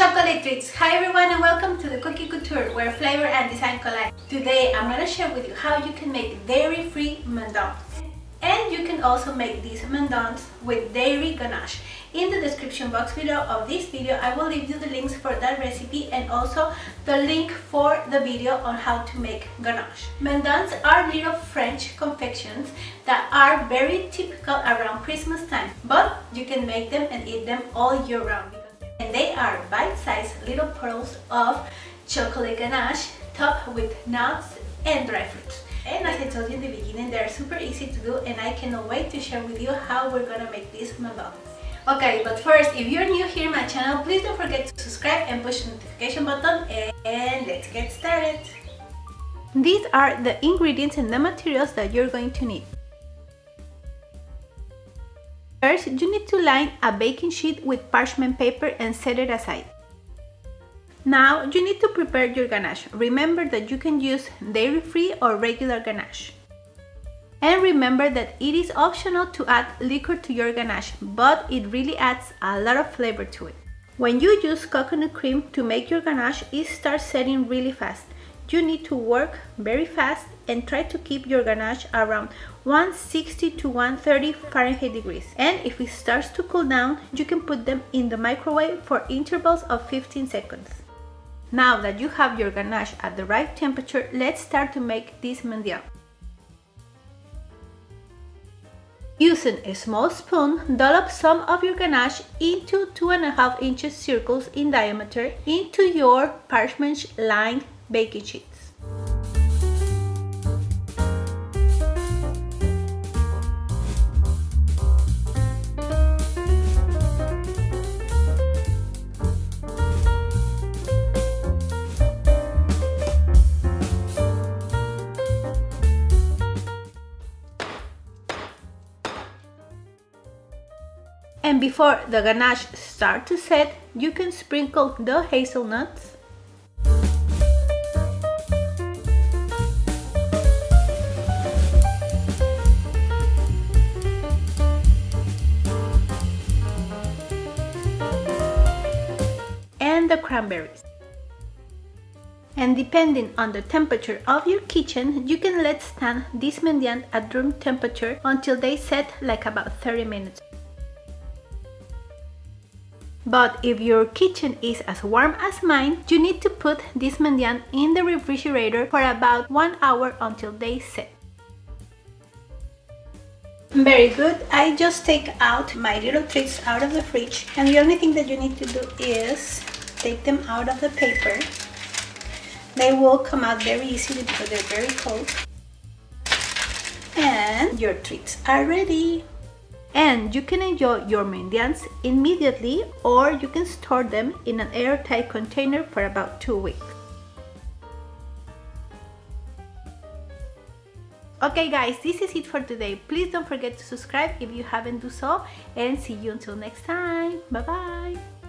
Chocolate treats! Hi everyone and welcome to the Cookie Couture where flavor and design collide. Today I'm gonna share with you how you can make dairy-free mendiants. And you can also make these mendiants with dairy ganache. In the description box below of this video I will leave you the links for that recipe and also the link for the video on how to make ganache. Mendiants are little French confections that are very typical around Christmas time but you can make them and eat them all year round they are bite-sized little pearls of chocolate ganache topped with nuts and dry fruits. And as I told you in the beginning, they're super easy to do and I cannot wait to share with you how we're gonna make this mendiant. Okay, but first, if you're new here my channel, please don't forget to subscribe and push the notification button and let's get started. These are the ingredients and the materials that you're going to need. First, you need to line a baking sheet with parchment paper and set it aside. Now, you need to prepare your ganache. Remember that you can use dairy-free or regular ganache. And remember that it is optional to add liquor to your ganache, but it really adds a lot of flavor to it. When you use coconut cream to make your ganache, it starts setting really fast. You need to work very fast and try to keep your ganache around 160 to 130 Fahrenheit degrees. And if it starts to cool down, you can put them in the microwave for intervals of 15 seconds. Now that you have your ganache at the right temperature, let's start to make this mendiant. Using a small spoon, dollop some of your ganache into 2.5 inches circles in diameter into your parchment lined baking sheet. And before the ganache start to set, you can sprinkle the hazelnuts. The cranberries. And depending on the temperature of your kitchen, you can let stand this mendiant at room temperature until they set like about 30 minutes. But if your kitchen is as warm as mine, you need to put this mendiant in the refrigerator for about one hour until they set. Very good. I just take out my little treats out of the fridge and the only thing that you need to do is take them out of the paper. They will come out very easily because they're very cold. And your treats are ready and you can enjoy your mendiants immediately or you can store them in an airtight container for about two weeks. Okay guys, this is it for today. Please don't forget to subscribe if you haven't do so and see you until next time. Bye bye!